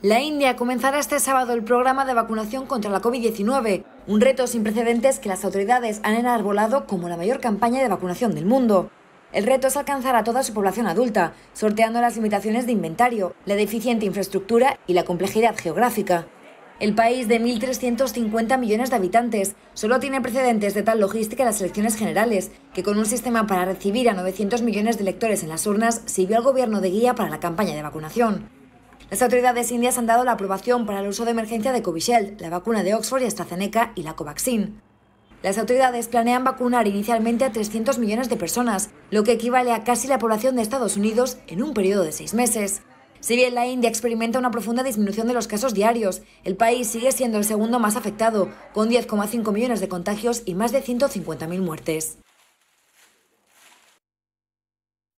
La India comenzará este sábado el programa de vacunación contra la COVID-19, un reto sin precedentes que las autoridades han enarbolado como la mayor campaña de vacunación del mundo. El reto es alcanzar a toda su población adulta, sorteando las limitaciones de inventario, la deficiente infraestructura y la complejidad geográfica. El país de 1.350 millones de habitantes solo tiene precedentes de tal logística en las elecciones generales, que con un sistema para recibir a 900 millones de electores en las urnas sirvió al gobierno de guía para la campaña de vacunación. Las autoridades indias han dado la aprobación para el uso de emergencia de Covishield, la vacuna de Oxford y AstraZeneca y la Covaxin. Las autoridades planean vacunar inicialmente a 300 millones de personas, lo que equivale a casi la población de Estados Unidos en un periodo de seis meses. Si bien la India experimenta una profunda disminución de los casos diarios, el país sigue siendo el segundo más afectado, con 10,5 millones de contagios y más de 150.000 muertes.